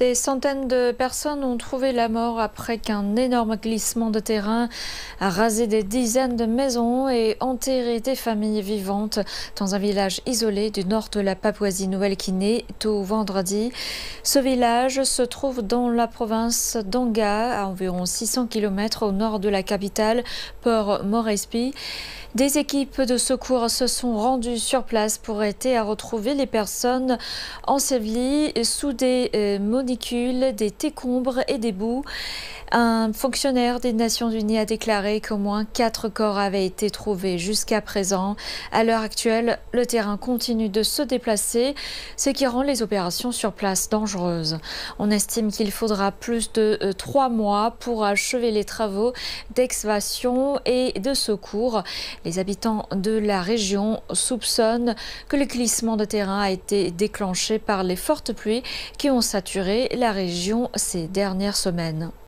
Des centaines de personnes ont trouvé la mort après qu'un énorme glissement de terrain a rasé des dizaines de maisons et enterré des familles vivantes dans un village isolé du nord de la Papouasie-Nouvelle-Guinée tout vendredi. Ce village se trouve dans la province d'Anga, à environ 600 km au nord de la capitale, Port Moresby. Des équipes de secours se sont rendues sur place pour aider à retrouver les personnes ensevelies sous des euh, des técombres et des boues. Un fonctionnaire des Nations Unies a déclaré qu'au moins quatre corps avaient été trouvés jusqu'à présent. À l'heure actuelle, le terrain continue de se déplacer, ce qui rend les opérations sur place dangereuses. On estime qu'il faudra plus de euh, trois mois pour achever les travaux d'excavation et de secours. Les habitants de la région soupçonnent que le glissement de terrain a été déclenché par les fortes pluies qui ont saturé la région ces dernières semaines.